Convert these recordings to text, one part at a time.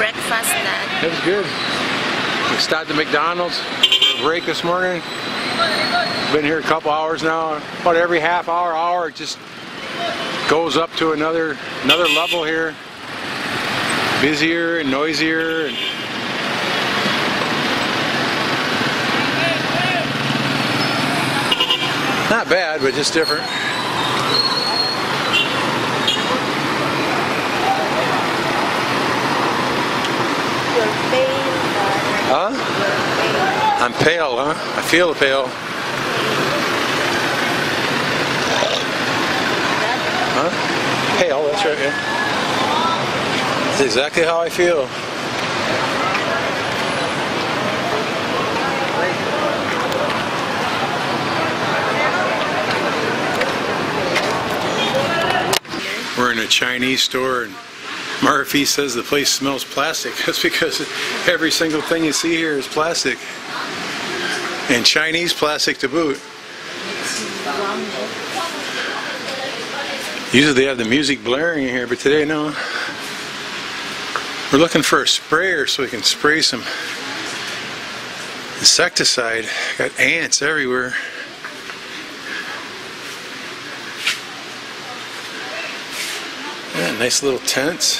breakfast. That was good. We stopped at McDonald's for a break this morning. Been here a couple hours now. About every half hour, hour, it just goes up to another another level here. Busier and noisier. And not bad, but just different. You're pale, Dad. Huh? I'm pale, huh? I feel pale. Huh? Pale, that's right, yeah. That's exactly how I feel. We're in a Chinese store and Murphy says the place smells plastic. That's because every single thing you see here is plastic. And Chinese plastic to boot. Usually they have the music blaring in here, but today no. We're looking for a sprayer so we can spray some insecticide. Got ants everywhere. Yeah, nice little tents.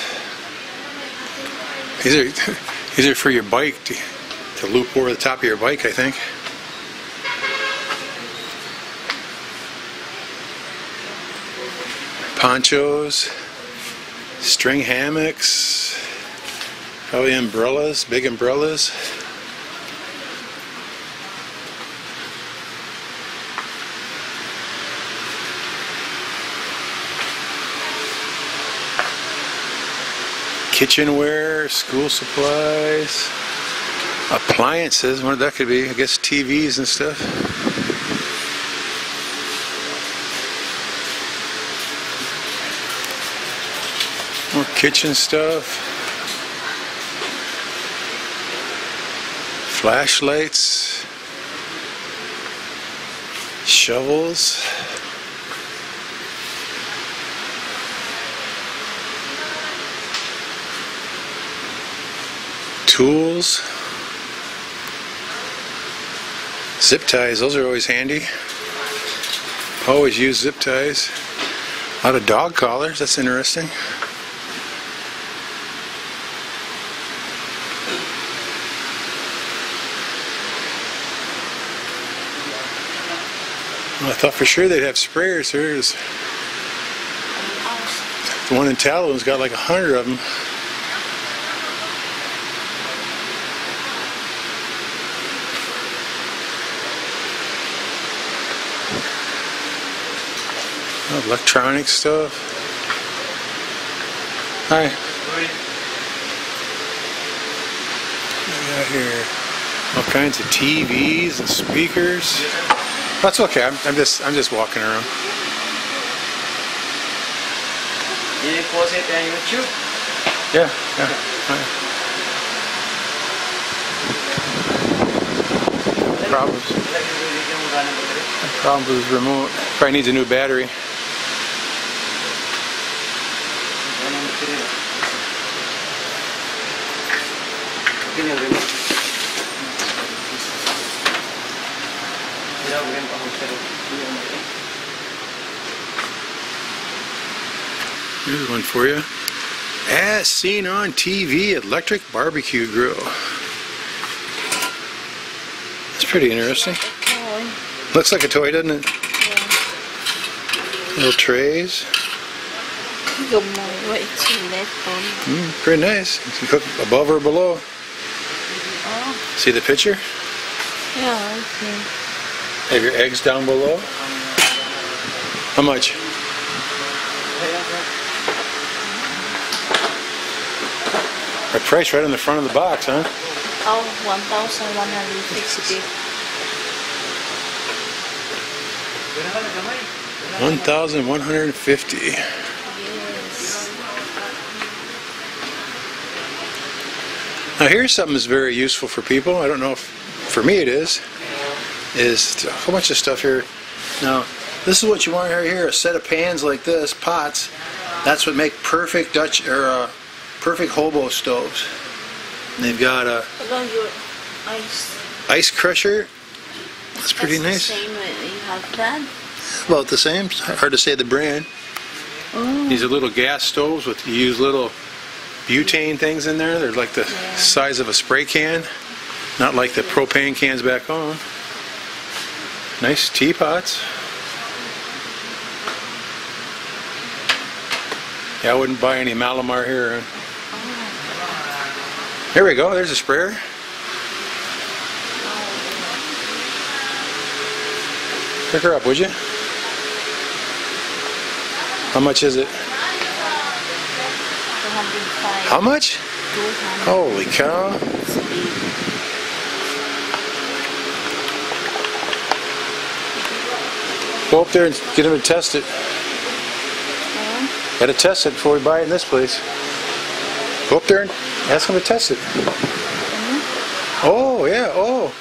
These are these are for your bike to, to loop over the top of your bike, I think. Ponchos, string hammocks, probably umbrellas, big umbrellas. kitchenware, school supplies, appliances. What that could be? I guess TVs and stuff. More kitchen stuff. Flashlights. Shovels. tools, zip ties, those are always handy. Always use zip ties. A lot of dog collars, that's interesting. I thought for sure they'd have sprayers. There's the one in Tallowan's got like a hundred of them. Oh, electronic stuff. Hi. We got here all kinds of TVs and speakers. That's okay. I'm, I'm just I'm just walking around. You post it on YouTube? Yeah. Yeah. Hi. Problems. Problem with his remote. Probably needs a new battery. Tiene el remoto. Here's one for you. As seen on TV, electric barbecue grill. It's pretty interesting. Looks like a toy, doesn't it? Little trays. Mm, pretty nice. You can cook above or below. See the picture? yeah, okay. Have your eggs down below. How much? A price right on the front of the box, huh? Oh, 1,160. Ganahan na gamay. 1,150. Yes. Now here's something that's very useful for people. I don't know if for me it is. Is a whole bunch of stuff here. Now this is what you want right here: a set of pans like this, pots. That's what make perfect Dutch or uh, perfect hobo stoves. And they've got a ice. ice crusher. That's pretty That's nice. The same you have that. About the same. Hard to say the brand. Oh. These are little gas stoves with you use little butane things in there. They're like the Yeah. size of a spray can, not like the propane cans back home. Nice teapots. Yeah, I wouldn't buy any Malamar here. Here we go. There's a sprayer. Pick her up, would you? How much is it? How much? Holy cow. Go up there and get him to test it. Gotta test it before we buy it in this place. Go up there and ask him to test it. Oh, yeah, oh.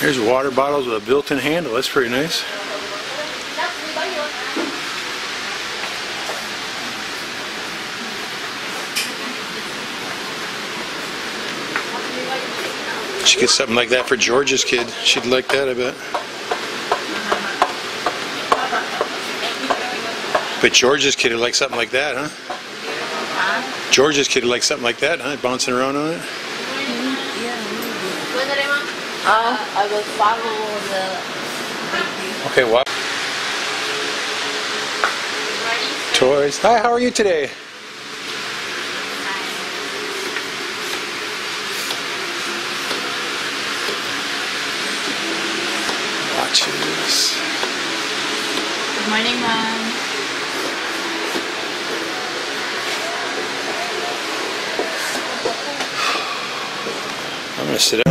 Here's water bottles with a built-in handle. That's pretty nice. Should get something like that for George's kid. She'd like that, I bet. But George's kid would like something like that, huh? Huh? George's kid would like something like that, huh? Bouncing around on it. Uh, I will follow the Okay, what? Toys. Hi, how are you today? Watches. Good morning, Mom. I'm gonna sit down.